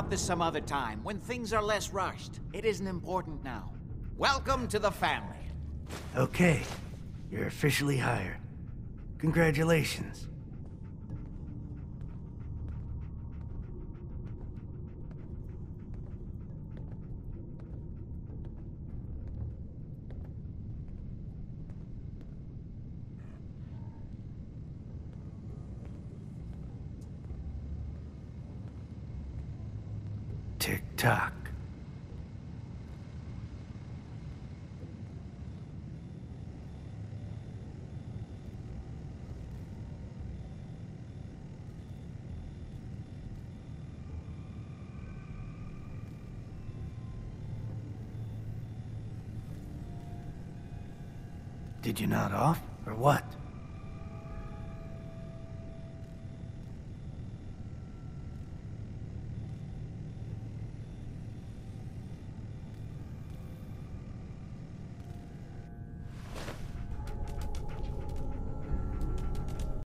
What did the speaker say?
about this some other time, when things are less rushed. It isn't important now. Welcome to the family. Okay, you're officially hired. Congratulations. Tick. Did you nod off, or what?